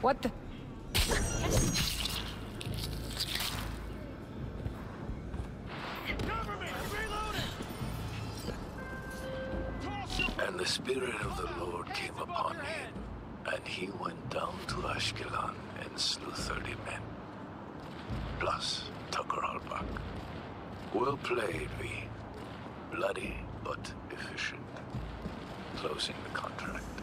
What the? And the Spirit of the Lord came upon him, and he went down to Ashkelon and slew thirty men. Plus Tucker Albach. Well played, V. Bloody, but efficient. Closing the contract.